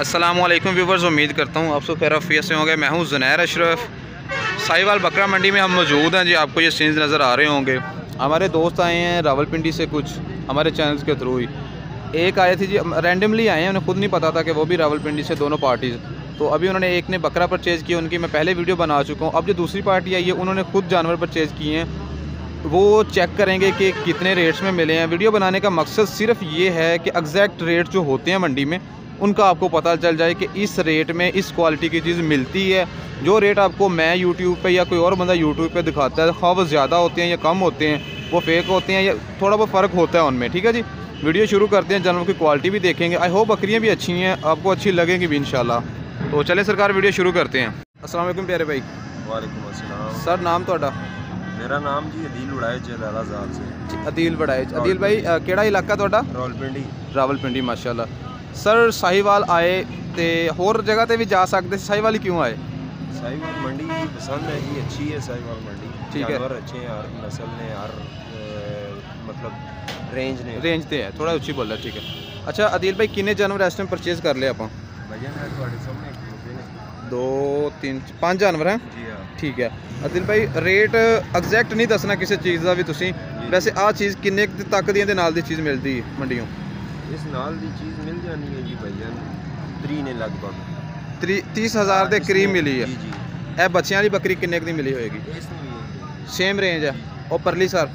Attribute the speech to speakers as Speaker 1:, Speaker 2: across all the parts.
Speaker 1: Aslam viewers उम्मीद करता हूँ आप सब खैर अफियत से होंगे। मैं हूँ ज़ुनैर अशरफ। साहिवाल बकरा मंडी में हम मौजूद हैं जी, आपको ये सीन्स नज़र आ रहे होंगे। हमारे दोस्त आए हैं रावलपिंडी से कुछ, हमारे चैनल्स के थ्रू ही। एक आए थे जी रैंडमली आए हैं, उन्हें खुद नहीं पता था कि वो भी रावलपिंडी से दोनों पार्टीज़ तो अभी उन्होंने एक ने बकरा परचेज़ किया उनकी मैं पहले वीडियो बना चुका हूँ। अब जो दूसरी पार्टी आई है, उन्होंने खुद जानवर परचेज़ किए हैं। वो चेक करेंगे कि कितने रेट्स में मिले हैं। वीडियो बनाने का मकसद सिर्फ़ ये है कि एग्जैक्ट रेट जो होते हैं मंडी में उनका आपको पता चल जाए कि इस रेट में इस क्वालिटी की चीज़ मिलती है जो रेट आपको मैं यूट्यूब पे या कोई और बंदा यूट्यूब पे दिखाता है खा वो ज़्यादा होते हैं या कम होते हैं वो फेक होते हैं या थोड़ा बहुत फ़र्क होता है उनमें ठीक है जी वीडियो शुरू करते हैं जानवरों की क्वालिटी भी देखेंगे आई होप बकरियाँ भी अच्छी हैं आपको अच्छी लगेंगी भी इंशाल्लाह तो चलें सरकार वीडियो शुरू करते हैं अस्सलाम वालेकुम प्यारे भाई
Speaker 2: वालेकुम अस्सलाम
Speaker 3: सर नाम ਤੁਹਾਡਾ
Speaker 2: ਮੇਰਾ ਨਾਮ ਜੀ ਅਦੀਲ ਉੜਾਏ ਜਲਾਲਾ ਜ਼ਾਲ ਸੇ
Speaker 3: ਅਦੀਲ ਬੜਾਏ ਅਦੀਲ ਭਾਈ ਅ, ਕਿਹੜਾ ਇਲਾਕਾ ਤੁਹਾਡਾ
Speaker 2: ਰੌਲਪਿੰਡੀ
Speaker 3: ਰਾਵਲਪਿੰਡੀ ਮਾਸ਼ਾਅੱਲਾ ਸਰ ਸਾਹੀਵਾਲ ਆਏ ਤੇ ਹੋਰ ਜਗ੍ਹਾ ਤੇ ਵੀ ਜਾ ਸਕਦੇ ਸੀ ਸਾਹੀਵਾਲ ਹੀ ਕਿਉਂ ਆਏ
Speaker 2: साहिवाल मंडी पसंद है जी अच्छी है साहिवाल मंडी
Speaker 3: ठीक है।
Speaker 2: जानवर अच्छे हैं हर नस्ल ने हर अ, मतलब रेंज ने
Speaker 3: ਰੇਂਜ ਤੇ ਹੈ ਥੋੜਾ ਉੱਚੀ ਬੋਲਦਾ ਠੀਕ ਹੈ ਅੱਛਾ ਅਦੀਲ ਭਾਈ ਕਿੰਨੇ ਜਾਨਵਰ ਇਸ ਟਾਈਮ ਪਰਚੇਜ਼ ਕਰ ਲਏ ਆਪਾਂ
Speaker 2: भजन है ਤੁਹਾਡੇ ਸਾਹਮਣੇ ਖਲੋਤੇ ਨੇ
Speaker 3: 2 3 5 ਜਾਨਵਰ ਹੈ
Speaker 2: ਜੀ ਹਾਂ
Speaker 3: ਠੀਕ ਹੈ ਅਦੀਲ ਭਾਈ ਰੇਟ ਐਗਜ਼ੈਕਟ ਨਹੀਂ ਦੱਸਣਾ ਕਿਸੇ ਚੀਜ਼ ਦਾ ਵੀ ਤੁਸੀਂ ਵੈਸੇ ਆਹ ਚੀਜ਼ ਕਿੰਨੇ ਕੁ ਤੱਕ ਦੀਆਂ ਦੇ ਨਾਲ ਦੀ ਚੀਜ਼ ਮਿਲਦੀ ਹੈ ਮੰਡੀੋਂ
Speaker 2: ਇਸ ਨਾਲ ਦੀ ਚੀਜ਼ ਮਿਲ ਜਾਣੀ ਹੈ ਜੀ ਭਜਨ 3 ਨੇ ਲਗਭਗ
Speaker 3: 30000 ਦੇ ਕਰੀਬ ਮਿਲੀ ਹੈ
Speaker 2: ਜੀ ਜੀ
Speaker 3: ਇਹ ਬੱਚਿਆਂ ਵਾਲੀ ਬੱਕਰੀ ਕਿੰਨੇ ਕੁ ਦੀ ਮਿਲੀ ਹੋਏਗੀ
Speaker 2: ਇਸ ਨੂੰ ਵੀ ਹੈ
Speaker 3: ਸੇਮ ਰੇਂਜ ਹੈ ਉਹ ਪਰਲੀ ਸਰ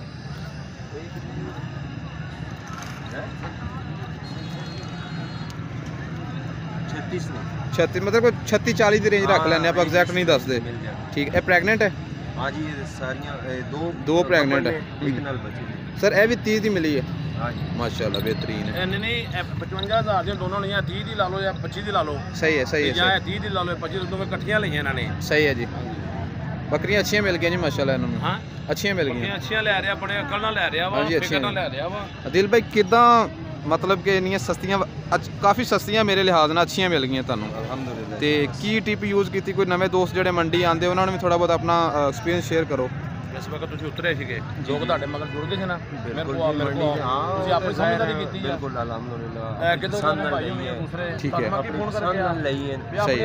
Speaker 2: छत्तीस ने
Speaker 3: 36 ਮਤਲਬ ਕੋਈ 36 40 ਦੀ ਰੇਂਜ ਰੱਖ ਲੈਂਦੇ ਆਪਾਂ ਐਗਜ਼ੈਕਟ ਨਹੀਂ ਦੱਸਦੇ
Speaker 2: ਮਿਲ ਜਾਣੀ
Speaker 3: ਠੀਕ ਹੈ ਇਹ ਪ੍ਰੈਗਨੈਂਟ ਹੈ
Speaker 2: हाँ जी ये सारियां ए, दो
Speaker 3: दो pregnant
Speaker 2: couple
Speaker 3: है।
Speaker 2: ने, एक नाल बच्चे ने।
Speaker 3: ਸਰ ਇਹ ਵੀ 30 ਦੀ ਮਿਲੀ ਹੈ
Speaker 2: ਹਾਂਜੀ।
Speaker 3: ਮਾਸ਼ਾਅੱਲਾ ਬਿਹਤਰੀਨ। ਹੈ
Speaker 4: ਇੰਨੇ ਨਹੀਂ 55000 ਦੀਆਂ ਦੋਨੋਂ ਲਈਆਂ 30 ਦੀ ਲਾ ਲਓ ਜਾਂ 25 ਦੀ ਲਾ ਲਓ।
Speaker 3: ਸਹੀ ਹੈ ਸਹੀ ਹੈ
Speaker 4: ਜਾਂ 30 ਦੀ ਲਾ ਲਓ 25 ਦੀ ਦੋਵੇਂ ਇਕੱਠੀਆਂ ਲਈਆਂ ਇਹਨਾਂ ਨੇ।
Speaker 3: ਸਹੀ ਹੈ ਜੀ। ਬੱਕਰੀਆਂ ਅੱਛੀਆਂ ਮਿਲ ਗਈਆਂ ਜੀ ਮਾਸ਼ਾਅੱਲਾ ਇਹਨਾਂ ਨੂੰ।
Speaker 4: ਹਾਂ।
Speaker 3: ਅੱਛੀਆਂ ਮਿਲ ਗਈਆਂ।
Speaker 4: ਅੱਛੀਆਂ ਲੈ ਰਿਹਾ ਆਪਣੇ ਅਕਲ ਨਾਲ ਲੈ ਰਿਹਾ ਵਾ ਫਿਕਰ ਨਾਲ ਲੈ ਰਿਹਾ ਵਾ।
Speaker 3: ਅਦਿਲ ਭਾਈ ਕਿਦਾਂ ਮਤਲਬ ਕਿ ਇੰਨੀਆਂ ਸਸਤੀਆਂ ਕਾਫੀ ਸਸਤੀਆਂ ਮੇਰੇ ਲਿਹਾਜ਼ ਨਾਲ ਅੱਛੀਆਂ ਮਿਲ ਗਈਆਂ ਤੁਹਾਨੂੰ।
Speaker 2: ਅਲਹਮਦੁਲਿਲਾ
Speaker 3: ਤੇ ਕੀ ਟਿਪ ਯੂਜ਼ ਕੀਤੀ ਕੋਈ ਨਵੇਂ ਦੋਸਤ ਜਿਹੜੇ ਮੰਡੀ ਆਂਦੇ ਉਹਨਾਂ ਨੂੰ ਵੀ ਥੋੜਾ ਬਹੁਤ ਆਪਣਾ ਐਕਸਪੀਰੀਅੰਸ ਸ਼ੇਅਰ ਕਰੋ।
Speaker 4: ਇਸ ਵਕਤ ਤੁਸੀਂ ਉਤਰੇ ਸੀਗੇ। ਲੋਕ ਤੁਹਾਡੇ ਮਗਰ ਜੁੜ ਗਏ ਸੀ ਨਾ? ਬਿਲਕੁਲ ਜੀ, ਮੇਰੇ ਕੋਲ
Speaker 2: ਹਾਂ,
Speaker 4: ਤੁਸੀਂ ਆਪਣੀ ਸਮਝਦਾਰੀ ਕੀਤੀ ਆ?
Speaker 2: ਬਿਲਕੁਲ ਅਲਹਮਦੁਲਿਲਾ।
Speaker 4: ਐ ਕਿਦੋਂ
Speaker 2: ਸਾਨੂੰ
Speaker 4: ਭਾਈ ਹੋਈ
Speaker 2: ਹੈ।
Speaker 4: ਦੂਸਰੇ?
Speaker 3: ਠੀਕ
Speaker 4: ਕੀ ਫੋਨ ਕਰਕੇ ਆ। ਲਈ ਹੈ।
Speaker 3: ਸਹੀ।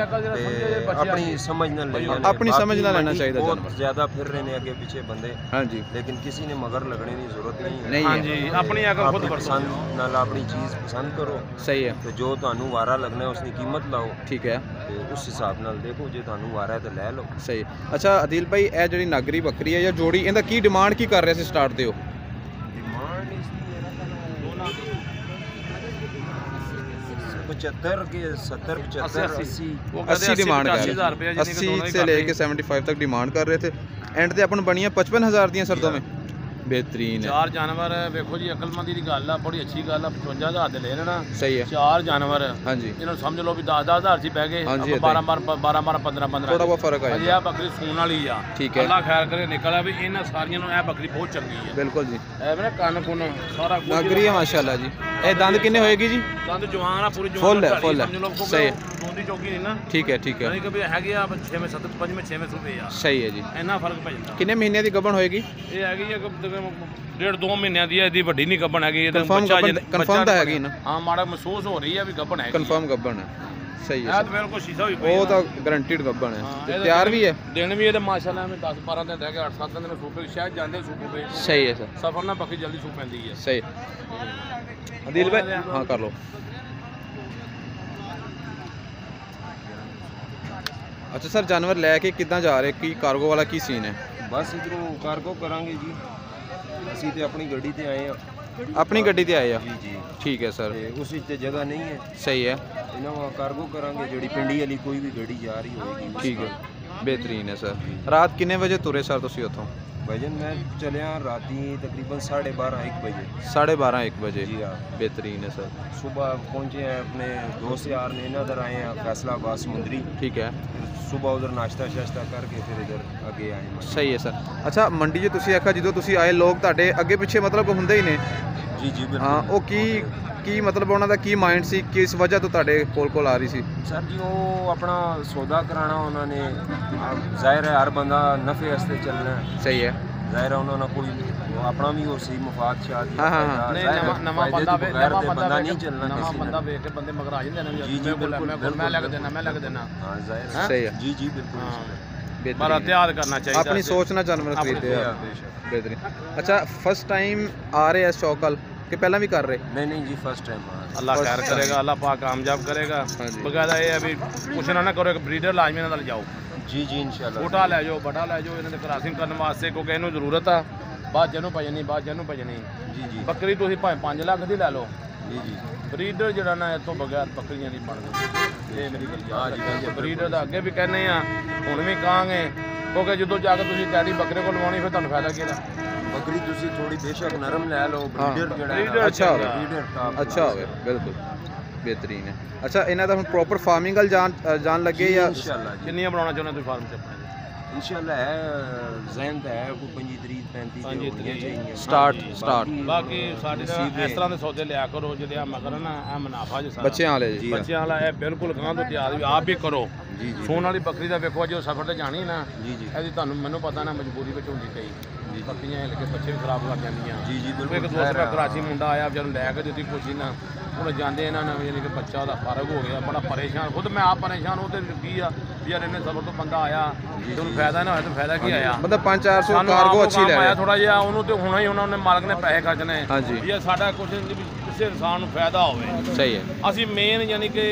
Speaker 2: ਆਪਣੀ ਸਮਝ ਨਾਲ ਲਈ ਹੈ।
Speaker 3: ਆਪਣੀ ਸਮਝ ਨਾਲ ਲੈਣਾ ਚਾਹੀਦਾ
Speaker 2: ਬਹੁਤ ਜ਼ਿਆਦਾ ਫਿਰ ਰਹੇ ਨੇ ਅੱਗੇ ਪਿੱਛੇ ਬੰਦੇ।
Speaker 3: ਹਾਂਜੀ।
Speaker 2: ਲੇਕਿਨ ਕਿਸੇ ਨੇ ਮਗਰ ਲੱਗਣੇ ਦੀ ਜ਼ਰੂਰਤ ਨਹੀਂ ਹੈ।
Speaker 4: ਹਾਂਜੀ ਆਪਣੀ ਅਕਲ ਖੁਦ
Speaker 2: ਪਸੰਦ ਨਾਲ ਆਪਣੀ ਚੀਜ਼ ਪਸੰਦ ਕਰੋ।
Speaker 3: ਸਹੀ ਹੈ।
Speaker 2: ਤੇ ਜੋ ਤੁਹਾਨੂੰ ਵਾਰਾ ਲੱਗਣਾ ਹੈ ਉਸ ਦੀ ਕੀਮਤ ਲਾਓ।
Speaker 3: ਠੀਕ ਹੈ।
Speaker 2: ਤੇ ਉਸ ਹਿਸਾਬ ਨਾਲ ਦੇਖੋ ਜੇ ਤੁਹਾਨੂੰ ਵਾਰਾ ਹੈ ਤਾਂ ਲੈ ਲਓ।
Speaker 3: ਸਹੀ। ਅੱਛਾ ਅਦਿਲ ਭਾਈ ਇਹ ਜਿਹੜੀ ਨਾਗਰੀ ਬੱਕਰੀ ਹੈ ਜਾਂ ਜੋੜੀ ਇਹਦਾ ਕੀ ਡਿਮਾਂਡ ਕੀ ਕਰ ਰਹੇ ਸੀ ਸਟਾਰਟ ਤੇ ਉਹ
Speaker 2: डिमांड इसकी 75 के 70 75
Speaker 4: अस्सी,
Speaker 2: 80
Speaker 4: ਉਹ ਕਹਿੰਦੇ
Speaker 3: 80 ਡਿਮਾਂਡ ਕਰ
Speaker 4: 80000 ਰੁਪਏ
Speaker 3: ਰਹੇ 80 से लेके 75 तक डिमांड कर रहे थे एंड ते अपन बनिया 55000 ਦੀਆਂ ਸਰਦੋਂ में ਬਿਹਤਰੀਨ
Speaker 4: ਚਾਰ ਜਾਨਵਰ ਵੇਖੋ ਜੀ ਅਕਲਮੰਦੀ ਦੀ ਗੱਲ ਆ ਬੜੀ ਅੱਛੀ ਗੱਲ ਆ 55000 ਦੇ ਲੈ ਲੈਣਾ
Speaker 3: ਸਹੀ ਹੈ।
Speaker 4: ਚਾਰ ਜਾਨਵਰ।
Speaker 3: ਹਾਂਜੀ।
Speaker 4: ਇਹਨਾਂ ਨੂੰ ਸਮਝ ਲਓ ਵੀ 10-10000 ਸੀ ਪੈ ਗਏ। 12 12 12 15 15
Speaker 3: ਥੋੜਾ ਬਹੁਤ ਫ਼ਰਕ
Speaker 4: ਆਇਆ
Speaker 3: ਜੀ
Speaker 4: ਆ ਬੱਕਰੀ ਸੂਣ ਵਾਲੀ ਆ।
Speaker 3: ਠੀਕ ਹੈ।
Speaker 4: ਅੱਲਾ ਖੈਰ ਕਰੇ ਨਿਕਲਿਆ ਵੀ ਇਹਨਾਂ ਸਾਰੀਆਂ ਨੂੰ ਇਹ ਬੱਕਰੀ ਬਹੁਤ ਚੰਗੀ ਹੈ
Speaker 3: ਬਿਲਕੁਲ ਜੀ।
Speaker 4: ਐਵੇਂ ਨਾ ਕੰਨ ਕੁੰਨ ਸਾਰਾ ਕੁਝ
Speaker 3: ਨਗਰੀ ਮਾਸ਼ਾਅੱਲਾ ਜੀ। ਇਹ ਦੰਦ ਕਿੰਨੇ ਹੋਏਗੀ ਜੀ?
Speaker 4: ਦੰਦ ਜਵਾਨ ਆ ਪੂਰੀ ਜਵਾਨ
Speaker 3: ਫੁੱਲ ਹੈ,
Speaker 4: ਹੀ
Speaker 3: ਫੁੱਲ ਹੈ।
Speaker 4: ਸਮਝ ਲਓ
Speaker 3: ਸਹੀ ਹੈ।
Speaker 4: ਦੋਂਦੀ ਚੌਕੀ ਨਹੀਂ ਨਾ।
Speaker 3: ਠੀਕ ਹੈ ਠੀਕ ਹੈ।
Speaker 4: ਯਾਨੀ ਕਿ ਵੀ ਹੈਗੇ ਆ 6ਵੇਂ 7 5ਵੇਂ 6ਵੇਂ ਸੂਬੇ ਆ।
Speaker 3: ਸਹੀ ਹੈ ਜੀ।
Speaker 4: ਇੰਨਾ ਫ਼ਰਕ ਪੈ ਜਾਂਦਾ।
Speaker 3: ਕਿੰਨੇ ਮਹੀਨਿਆਂ ਦੀ ਗੱਭਣ ਹੋਏਗੀ?
Speaker 4: ਇਹ ਹੈਗੀ ਆ ਕਿ ਤਕਰੀਬਨ ਡੇਢ ਦੋ ਮਹੀਨਿਆਂ ਦੀ ਹੈ ਇਹਦੀ ਵੱਡੀ ਨਹੀਂ ਗੱਬਣ ਹੈਗੀ ਇਹ ਤਾਂ
Speaker 3: Confirm
Speaker 4: ਬੱਚਾ
Speaker 3: ਗੱਭਣ-
Speaker 4: ਜਿਹਨੇ-
Speaker 3: confirm
Speaker 4: ਬੱਚਾ
Speaker 3: ਤਾਂ ਹੈਗੀ ਨਾ।
Speaker 4: ਹਾਂ ਮਾੜਾ ਮਹਿਸੂਸ ਹੋ ਰਹੀ ਹੈ ਵੀ ਗੱਬਣ ਹੈਗੀ
Speaker 3: ਕਨਫਰਮ ਗੱਭਣ ਹੈ। ਸਹੀ
Speaker 4: ਇਹ
Speaker 3: ਹੈ
Speaker 4: ਤਾਂ
Speaker 3: sir।
Speaker 4: ਬਿਲਕੁਲ ਸ਼ੀਸ਼ਾ ਹੋਈ ਪਈ
Speaker 3: ਉਹ
Speaker 4: ਆ।
Speaker 3: ਤਾਂ ਗਰੰਟੀਡ ਗੱਭਣ ਹੈ। ਤੇ
Speaker 4: ਇਹਦਾ
Speaker 3: ਤਿਆਰ ਵੀ ਹੈ?
Speaker 4: ਦਿਨ ਵੀ ਇਹਦੇ ਮਾਸ਼ਾਅੱਲਾ ਐਵੇਂ 10 12 ਦਿਨ ਰਹਿ ਗਏ 8 7 ਦਿਨ ਸੂਪੇ ਸ਼ਾਇਦ ਜਾਂਦੇ ਸੂਪੇ ਪਏ
Speaker 3: ਸਹੀ ਹੈ ਸਰ।
Speaker 4: ਸਫਰ ਨਾਲ ਪੱਕੀ ਜਲਦੀ ਸੂ ਪੈਂਦੀ ਹੈ।
Speaker 3: ਸਹੀ। ਅਦਿਲ ਭਾਈ? ਹਾਂ ਕਰ ਲਓ। ਅੱਛਾ ਸਰ ਜਾਨਵਰ ਲੈ ਕੇ ਕਿੱਦਾਂ ਜਾ ਰਹੇ? ਕੀ ਕਾਰਗੋ ਵਾਲਾ ਕੀ ਸੀਨ ਹੈ?
Speaker 2: ਬਸ ਇਧਰੋਂ ਕਾਰਗੋ ਕਰਾਂਗੇ ਜੀ। ਅਸੀਂ ਤੇ ਆਪਣੀ ਗੱਡੀ ਤੇ ਆਏ ਆ
Speaker 3: ਆਪਣੀ ਗੱਡੀ ਤੇ ਆਏ ਆ?
Speaker 2: ਜੀ ਜੀ।
Speaker 3: ਠੀਕ ਹੈ ਸਰ।
Speaker 2: ਤੇ ਉਸ ਵਿੱਚ ਤੇ ਜਗ੍ਹਾ ਨਹੀਂ ਹੈ।
Speaker 3: ਸਹੀ ਹੈ।
Speaker 2: ਇਹਨਾਂ ਨੂੰ ਕਾਰਗੋ ਕਰਾਂਗੇ ਜਿਹੜੀ ਪਿੰਡੀ ਵਾਲੀ ਕੋਈ ਵੀ ਗੱਡੀ ਜਾ ਰਹੀ ਹੋਏਗੀ।
Speaker 3: ਠੀਕ ਹੈ। ਬਿਹਤਰੀਨ ਹੈ ਸਰ। ਰਾਤ ਕਿੰਨੇ ਵਜੇ ਤੁਰੇ ਸਰ ਤੁਸੀਂ ਉੱਥੋਂ?
Speaker 2: ਭਜਨ ਮੈਂ ਚਲਿਆ ਰਾਤੀ ਤਕਰੀਬਨ 12:30 1 ਵਜੇ
Speaker 3: 12:30 1 ਵਜੇ
Speaker 2: ਜੀ ਹਾਂ
Speaker 3: ਬਿਹਤਰੀਨ ਹੈ ਸਰ
Speaker 2: सुबह पहुंचे हैं अपने दोस्त यार ने इधर आए हैं फैसलाबाद समुंदरी
Speaker 3: ਠੀਕ ਹੈ
Speaker 2: सुबह उधर नाश्ता शाश्ता करके फिर इधर आगे आए हैं
Speaker 3: ਸਹੀ ਹੈ ਸਰ ਅੱਛਾ ਮੰਡੀ 'ਚ ਤੁਸੀਂ ਆਖਿਆ ਜਦੋਂ ਤੁਸੀਂ ਆਏ ਲੋਕ ਤੁਹਾਡੇ ਅੱਗੇ ਪਿੱਛੇ ਮਤਲਬ ਹੁੰਦੇ ਹੀ ਨੇ
Speaker 2: जी जी
Speaker 3: ਹਾਂ
Speaker 2: बिल्कुल
Speaker 3: ਉਹ ਕੀ ਕੀ ਮਤਲਬ ਉਹਨਾਂ ਦਾ ਕੀ ਮਾਈਂਡ ਸੀ? ਕਿਸ ਵਜ੍ਹਾ ਤੋਂ ਤੁਹਾਡੇ ਕੋਲ ਕੋਲ ਆ ਰਹੀ ਸੀ?
Speaker 2: ਸਰ ਜੀ ਉਹ ਆਪਣਾ ਸੌਦਾ ਕਰਾਣਾ ਉਹਨਾਂ ਨੇ। ਜ਼ਾਹਿਰ ਹੈ ਹਰ ਬੰਦਾ ਨਫੇ ਵਾਸਤੇ ਚੱਲਣਾ
Speaker 3: ਸਹੀ ਹੈ।
Speaker 2: ਜ਼ਾਹਿਰ ਹੈ ਉਹਨਾਂ ਨਾਲ ਕੋਈ ਆਪਣਾ ਵੀ ਉਹ ਸੀ ਮਫਾਦ ਸ਼ਾਦ
Speaker 3: ਹਾਂ, ਹਾਂ,
Speaker 4: ਨਵਾਂ ਬੰਦਾ ਵੇ ਨਵਾਂ ਬੰਦਾ ਵੇਖ ਕੇ ਬੰਦੇ ਮਗਰ ਆ ਜਾਂਦੇ ਨੇ
Speaker 2: ਵੀ ਜੀ, ਬਿਲਕੁਲ,
Speaker 4: ਮੈਂ ਲੱਗ ਦੇਣਾ ਮੈਂ ਲੱਗ ਦੇਣਾ
Speaker 2: ਹਾਂ ਜ਼ਾਹਿਰ
Speaker 4: ਹੈ।
Speaker 3: ਸਹੀ ਹੈ।
Speaker 2: ਜੀ ਜੀ ਬਿਲਕੁਲ।
Speaker 4: ਮਾਰਾ
Speaker 3: ਆਪਣੀ ਸੋਚ ਨਾਲ ਜਾਨਵਰ ਖਰੀਦਦੇ ਅੱਛਾ ਫਸਟ ਟਾਈਮ ਆ ਕਿ ਪਹਿਲਾਂ ਵੀ ਕਰ ਰਹੇ?
Speaker 2: ਨਹੀਂ ਨਹੀਂ ਜੀ ਫਸਟ ਟਾਈਮ ਆ।
Speaker 4: ਅੱਲਾਹ ਖੈਰ ਕਰੇਗਾ ਅੱਲਾਹ ਪਾਕ ਕਾਮਯਾਬ ਕਰੇਗਾ।
Speaker 3: ਹਾਂਜੀ।
Speaker 4: ਬਕਾਇਦਾ ਇਹ ਹੈ ਵੀ ਕੁਛ ਨਾ ਨਾ ਕਰੋ ਇੱਕ ਬਰੀਡਰ ਲਾਜ਼ਮੀ ਇਹਨਾਂ ਨਾਲ ਜਾਓ।
Speaker 2: ਜੀ ਜੀ ਇਨਸ਼ਾਅੱਲਾ।
Speaker 4: ਛੋਟਾ ਲੈ ਜਾਓ ਵੱਡਾ ਲੈ ਜਾਓ ਇਹਨਾਂ ਦੇ ਕ੍ਰਾਸਿੰਗ ਕਰਨ ਵਾਸਤੇ ਕਿਉਂਕਿ ਇਹਨੂੰ ਜ਼ਰੂਰਤ ਆ। ਬਾਅਦ ਜਨੂੰ ਭਜਣੀ ਬਾਅਦ ਜਨੂੰ ਭਜਣੀ
Speaker 2: ਜੀ ਜੀ।
Speaker 4: ਬੱਕਰੀ ਤੁਸੀਂ ਭਾਵੇਂ 5 ਲੱਖ ਦੀ ਲੈ ਲਓ।
Speaker 2: ਜੀ ਜੀ।
Speaker 4: ਬਰੀਡਰ ਜਿਹੜਾ ਨਾ ਇਹ ਤੋਂ ਬਗੈਰ ਬੱਕਰੀਆਂ ਨਹੀਂ ਬਣਦੀਆਂ ਇਹ ਮੇਰੀ ਗੱਲ ਯਾਦ ਰੱਖਿਓ ਬਰੀਡਰ ਦਾ ਅੱਗੇ ਵੀ ਕਹਿੰਦੇ ਆ ਹੁਣ ਵੀ ਕਹਾਂਗੇ ਕਿਉਂਕਿ ਜਦੋਂ ਜਾ ਕੇ ਤੁਸੀਂ ਡੈਡੀ ਬੱਕਰੇ ਕੋਲ ਲਵਾਉਣੀ ਫਿਰ ਤੁਹਾਨੂੰ ਫਾਇਦਾ ਕੀ ਇਹਦਾ?
Speaker 2: ਬੱਕਰੀ ਤੁਸੀਂ ਥੋੜੀ ਬੇਸ਼ੱਕ ਨਰਮ ਲੈ ਲਓ ਬਰੀਡਰ ਜਿਹੜਾ ਹੈ
Speaker 3: ਅੱਛਾ ਹੋਵੇ।
Speaker 2: breeder top
Speaker 3: ਅੱਛਾ ਹੋਵੇ। ਬਿਲਕੁਲ। ਬਿਹਤਰੀਨ ਹੈ। ਅੱਛਾ ਇਹਨਾਂ ਦਾ ਹੁਣ ਪ੍ਰੋਪਰ ਫਾਰਮਿੰਗ ਵੱਲ ਜਾਣ ਜਾਣ ਲੱਗੇ
Speaker 2: ਜੀ,
Speaker 3: ਜਾਂ
Speaker 2: ਇਨਸ਼ਾਅੱਲਾ ਜੀ।
Speaker 4: ਕਿੰਨੀਆਂ ਬਣਾਉਣਾ ਚਾਹੁੰਦੇ ਤੁਸੀਂ ਫਾਰਮ 'ਚ ਆਪਣੇ?
Speaker 2: ਇਨਸ਼ਾਅੱਲਾ ਹੈ ਜ਼ਹਿਨ ਤਾਂ ਹੈ ਕੋਈ 25 ਤਰੀਕ 35
Speaker 4: ਪੰਜੀ
Speaker 2: ਤੇ ਹੋਣੀਆਂ
Speaker 4: ਤਰੀਕ।
Speaker 2: ਚਾਹੀਦੀਆਂ।
Speaker 3: Start,
Speaker 2: ਬਾਕੀ-
Speaker 4: ਸਾਡੇ ਇਸ ਤਰ੍ਹਾਂ ਦੇ ਸੌਦੇ ਲਿਆ ਕਰੋ ਜਿਹੜੇ ਆ ਮਗਰ ਨਾ ਇਹ ਮੁਨਾਫਾ ਜਿਹਾ ਸਾਰਾ।
Speaker 3: ਬੱਚਿਆਂ ਵਾਲੇ ਜੀ
Speaker 2: ਜੀ।
Speaker 4: ਬੱਚਿਆਂ ਵਾਲਾ ਇਹ ਬਿਲਕੁਲ ਗਾਂ ਤੋਂ ਤਿਆਰ ਵੀ ਆਪ ਵੀ ਕਰੋ।
Speaker 2: ਜੀ ਜੀ
Speaker 4: ਸੋਨ ਵਾਲੀ ਬੱਕਰੀ ਦਾ ਵੇਖੋ ਜੋ ਸਫ਼ਰ ਤੇ ਜਾਣੀ ਨਾ
Speaker 2: ਜੀ ਜੀ।
Speaker 4: ਇਹਦੀ ਤੁਹਾਨੂੰ ਮੈਨੂੰ ਪਤਾ ਨਾ ਮਜਬੂਰੀ ਵਿੱਚ ਹੁੰਦੀ ਕਈ
Speaker 2: ਜੀ।
Speaker 4: ਬੱਕਰੀਆਂ ਹਿੱਲ ਕੇ ਬੱਚੇ ਵੀ ਖਰਾਬ ਕਰ ਜਾਂਦੀਆਂ।
Speaker 2: ਜੀ ਜੀ ਬਿਲਕੁਲ
Speaker 4: ਇੱਕ ਦੋਸਤ ਦਾ ਕਰਾਚੀ ਮੁੰਡਾ ਆਇਆ ਵਿਚਾਰ ਲੈ ਕੇ ਦਿੱਤੀ ਪੁੱਛੀ ਨਾ। ਹੁਣ ਜਾਂਦੇ ਇਹਨਾਂ ਨੇ ਯਾਨੀ ਕਿ ਬੱਚਾ ਉਹਦਾ ਫ਼ਰਕ ਹੋ ਗਿਆ ਬੜਾ ਪਰੇਸ਼ਾਨ। ਖੁਦ ਮੈਂ ਆਪ ਪਰੇਸ਼ਾਨ ਉਹਦੇ ਕੀ ਆ? ਵੀ ਯਾਰ ਇਹਨੇ ਸਬਰ ਤੋਂ ਬੰਦਾ ਆਇਆ ਤੇ ਉਹਨੂੰ ਫਾਇਦਾ ਨਾ ਹੋਇਆ ਤਾਂ ਫਾਇਦਾ ਕੀ ਆਇਆ?
Speaker 3: ਮਤਲਬ 5-400
Speaker 4: ਸਾਨੂੰ
Speaker 3: ਕਾਰਗੋ ਅੱਛੀ ਲੈ
Speaker 4: ਆਇਆ ਥੋੜਾ ਜਿਹਾ ਉਹਨੂੰ ਤੇ ਹੋਣਾ ਹੀ ਉਹਨਾਂ ਨੇ ਮਾਲਕ ਨੇ ਪੈਸੇ ਖਰਚਣੇ।
Speaker 3: ਹਾਂਜੀ।
Speaker 4: ਵੀ ਇਹ ਸਾਡਾ ਕੁਝ ਨਹੀਂ ਵੀ ਕਿਸੇ ਇਨਸਾਨ ਨੂੰ ਫਾਇਦਾ ਹੋਵੇ।
Speaker 3: ਸਹੀ ਹੈ।
Speaker 4: ਅਸੀਂ ਮੇਨ ਯਾਨੀ ਕਿ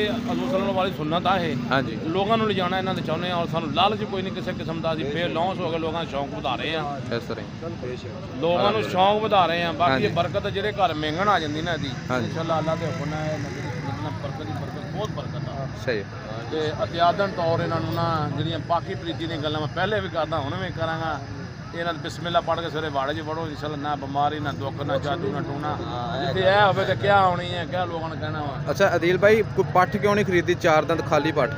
Speaker 4: ਸੱਲਣ ਵਾਲੀ ਸੁਨਨਤ ਆ ਇਹ।
Speaker 3: ਹਾਂਜੀ।
Speaker 4: ਲੋਕਾਂ ਨੂੰ ਲਿਜਾਣਾ ਇਹਨਾਂ ਦੇ ਚਾਹੁੰਦੇ ਆ ਔਰ ਸਾਨੂੰ ਲਾਲਚ ਕੋਈ ਨਹੀਂ ਕਿਸੇ ਕਿਸਮ ਦਾ। ਅਸੀਂ ਫੇਰ ਲੌਂਸ ਹੋ ਕੇ ਲੋਕਾਂ ਦਾ ਸ਼ੌਂਕ ਵਧਾ ਰਹੇ ਆ।
Speaker 3: ਇਸ ਤਰ੍ਹਾਂ
Speaker 4: ਲੋਕਾਂ ਨੂੰ ਸ਼ੌਂਕ ਵਧਾ ਰਹੇ ਆ। ਬਾਕੀ। ਇਹ ਬਰਕਤ ਜਿਹੜੇ ਘਰ ਮੰਗਣ ਆ ਜਾਂਦੀ ਨਾ ਇਹਦੀ। ਇਨਸ਼ਾਅੱਲਾ ਅੱਲਾਹ ਦੇ ਹੁਕਮ ਨਾਲ ਨਾਲ ਬਰਕਤ ਦੀ ਬਰਕਤ ਬਹੁਤ ਬਰਕਤ ਆ।
Speaker 3: ਸਹੀ
Speaker 4: ਤੇ ਅਤਿਆਦਨ ਤੌਰ ਇਹਨਾਂ ਨੂੰ ਨਾ ਜਿਹੜੀਆਂ ਪਾਕੀ ਪ੍ਰੀਤੀ ਦੀਆਂ ਗੱਲਾਂ ਮੈਂ ਪਹਿਲੇ ਵੀ ਕਰਦਾ ਹੁਣ ਵੀ ਕਰਾਂਗਾ। ਇਹ ਨਾਲ ਬਿਸਮਿਲ੍ਲਾ ਪੜ੍ਹ ਕੇ ਸਵੇਰੇ ਵਾੜੇ 'ਚ ਵੜੋ ਇਨਸ਼ਾਅੱਲਾ ਨਾ ਬਿਮਾਰੀ ਨਾ ਦੁੱਖ ਨਾ ਜਾਦੂ ਨਾ ਟੂਣਾ। ਜਿੱਥੇ ਇਹ ਹੋਵੇ ਤੇ ਕਿਆ ਹੋਣੀ ਹੈ ਕਿਆ
Speaker 3: अच्छा अदील भाई कोई पठ क्यों नहीं खरीदी चार दंद खाली
Speaker 2: पठ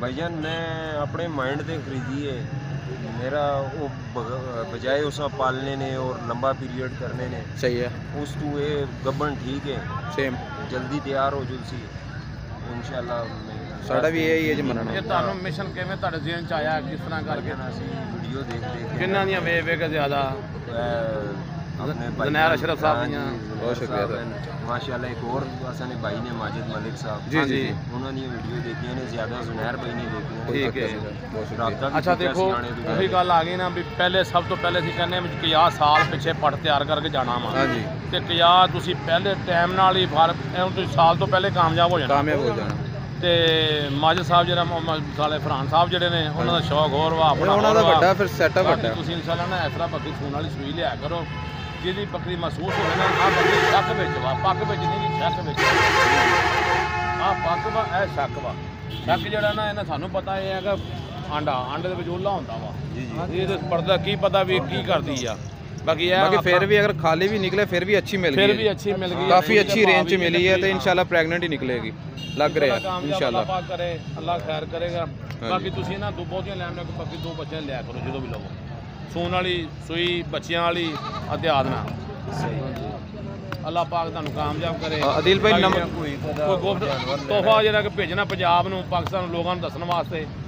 Speaker 2: भैया ने अपने माइंड से खरीदी है मेरा वो बजाय उसा पालने ने और लंबा पीरियड करने ने
Speaker 3: सही है
Speaker 2: उस तू ये गब्बन ठीक है
Speaker 3: सेम
Speaker 2: जल्दी तैयार हो जुलसी इंशाल्लाह
Speaker 3: ਸਾਡਾ ਵੀ ਇਹ ਹੀ ਹੈ ਜੀ ਮੰਨਣਾ।
Speaker 4: ਇਹ ਤੁਹਾਨੂੰ ਮਿਸ਼ਨ ਕਿਵੇਂ ਤੁਹਾਡੇ ਜ਼ਿਹਨ 'ਚ ਆਇਆ ਕਿਸ ਤਰ੍ਹਾਂ ਕਰਕੇ?
Speaker 2: ਅਸੀਂ ਵੀਡੀਓ ਦੇਖ ਦੇਖ ਕੇ।
Speaker 4: ਕਿੰਨਾਂ ਦੀਆਂ ਵੇਖ ਵੇਖ ਕੇ ਜ਼ਿਆਦਾ?
Speaker 2: ਆਪਣੇ ਭਾਈ
Speaker 4: ਜ਼ਨੈਰ ਅਸ਼ਰਫ ਸਾਹਿਬ ਦੀਆਂ।
Speaker 2: ਬਹੁਤ
Speaker 3: ਸ਼ੁਕਰੀਆ ਸਰ।
Speaker 2: ਮਾਸ਼ਾਅੱਲਾ ਇੱਕ ਹੋਰ ਅਸਾਂ ਨੇ ਭਾਈ ਨੇ ਮਾਜਿਦ ਮਲਿਕ ਸਾਹਿਬ।
Speaker 3: ਜੀ ਜੀ
Speaker 2: ਉਹਨਾਂ ਦੀਆਂ ਵੀਡੀਓ ਦੇਖੀਆਂ ਨੇ ਜ਼ਿਆਦਾ ਜ਼ੁਨੈਰ ਭਾਈ ਨੇ ਦੇਖੀਆਂ
Speaker 4: ਠੀਕ ਹੈ।
Speaker 3: ਬਹੁਤ ਸ਼ੁਕਰੀਆ
Speaker 2: ਰਾਬਤਾ ਵੀ
Speaker 4: ਅੱਛਾ ਦੇਖੋ ਉਹੀ ਗੱਲ। ਆ ਗਈ ਨਾ ਵੀ ਪਹਿਲੇ ਸਭ ਤੋਂ ਪਹਿਲੇ ਅਸੀਂ ਕਹਿੰਦੇ ਹਾਂ ਵੀ 50 ਸਾਲ ਪਿੱਛੇ ਪੜ ਤਿਆਰ ਕਰਕੇ ਜਾਣਾ ਵਾ।
Speaker 3: ਹਾਂਜੀ।
Speaker 4: ਤੇ 50 ਤੁਸੀਂ ਪਹਿਲੇ ਟਾਈਮ ਨਾਲ ਹੀ ਫਾਰ ਤੁਸੀਂ ਸਾਲ ਤੋਂ ਪਹਿਲੇ ਕਾਮਯਾਬ ਹੋ ਜਾਣਾ।
Speaker 3: ਕਾਮਯਾਬ ਹੋ ਜਾਣਾ।
Speaker 4: ਤੇ ਮਾਜਦ ਸਾਹਿਬ ਜਿਹੜਾ ਮੁਹੰਮਦ ਸਾਲੇ ਫਰਾਨ ਸਾਹਿਬ ਜਿਹੜੇ ਨੇ ਉਹਨਾਂ ਦਾ ਸ਼ੌਕ ਹੋਰ ਵਾ
Speaker 3: ਇਹ
Speaker 4: ਆਪਣਾ
Speaker 3: ਉਹਨਾਂ ਦਾ। ਵੱਡਾ ਫਿਰ ਸੈਟਅਪ ਵੱਡਾ।
Speaker 4: ਤੁਸੀਂ ਇਨਸ਼ਾਅੱਲਾ ਨਾ ਇਸ ਤਰ੍ਹਾਂ ਬੱਕਰੀ ਸੂਣ ਵਾਲੀ ਸੂਈ ਲਿਆ ਕਰੋ ਜਿਹਦੀ ਬੱਕਰੀ ਮਹਿਸੂਸ ਹੋਵੇ ਨਾ ਆ ਬੱਕਰੀ ਸ਼ੱਕ ਵਿੱਚ ਵਾ ਪੱਕ ਵਿੱਚ ਨਹੀਂ ਜੀ ਸ਼ੱਕ ਵਿੱਚ। ਆ ਪੱਕ ਵਾ ਇਹ ਸ਼ੱਕ ਵਾ। ਸ਼ੱਕ ਜਿਹੜਾ ਨਾ ਇਹਨਾਂ ਸਾਨੂੰ ਪਤਾ ਇਹ ਹੈਗਾ ਆਂਡਾ ਆਂਡੇ ਦੇ ਵਿੱਚ ਉਹਲਾ ਹੁੰਦਾ ਵਾ।
Speaker 2: ਜੀ ਜੀ।
Speaker 4: ਇਹਦੇ ਪਰਦਾ ਕੀ ਪਤਾ ਵੀ ਇਹ ਕੀ ਕਰਦੀ ਆ। ਬਾਕੀ ਇਹ
Speaker 3: ਬਾਕੀ ਫਿਰ ਵੀ ਅਗਰ ਖਾਲੀ ਵੀ ਨਿਕਲੇ ਫਿਰ ਵੀ ਅੱਛੀ ਮਿਲ ਗਈ
Speaker 4: ਫਿਰ ਵੀ ਅੱਛੀ ਮਿਲ ਗਈ।
Speaker 3: ਕਾਫੀ ਅੱਛੀ ਰੇਂਜ ਚ ਮਿਲੀ ਹੈ ਤੇ। ਇਨਸ਼ਾਅੱਲਾ ਪ੍ਰੈਗਨੈਂਟ ਹੀ ਨਿਕਲੇਗੀ। ਲੱਗ ਰਿਹਾ ਇਨਸ਼ਾਅੱਲਾ।
Speaker 4: ਅੱਲਾਹ ਪਾਕ ਕਰੇ ਅੱਲਾਹ ਖੈਰ ਕਰੇਗਾ। ਬਾਕੀ ਤੁਸੀਂ ਨਾ ਦੋ ਬਹੁਤੀਆਂ ਲੈਣ ਲੱਗ ਬਾਕੀ ਦੋ ਬੱਚੇ ਲਿਆ ਕਰੋ ਜਦੋਂ ਵੀ ਲਵੋ। ਸੂਣ ਵਾਲੀ ਸੂਈ ਬੱਚਿਆਂ ਵਾਲੀ ਅਧਿਆਦ ਨਾਲ
Speaker 2: ਸਹੀ
Speaker 4: ਅੱਲਾਹ ਪਾਕ ਤੁਹਾਨੂੰ ਕਾਮਯਾਬ ਕਰੇ।
Speaker 3: ਅਦਿਲ ਭਾਈ ਨੰਬਰ
Speaker 2: ਕੋਈ
Speaker 4: ਤੋਹਫਾ ਜਿਹੜਾ ਕਿ ਭੇਜਣਾ ਪੰਜਾਬ ਨੂੰ ਪਾਕਿਸਤਾਨ ਨੂੰ ਲੋਕਾਂ ਨੂੰ ਦੱਸਣ ਵਾਸਤੇ।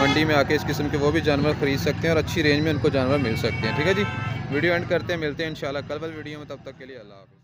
Speaker 3: मंडी में आके इस किस्म के वो भी जानवर ख़रीद सकते हैं और अच्छी रेंज में उनको जानवर मिल सकते हैं ठीक है जी वीडियो एंड करते हैं मिलते हैं इंशाल्लाह कल वाली वीडियो में तब तक के लिए अल्लाह हाफ़िज़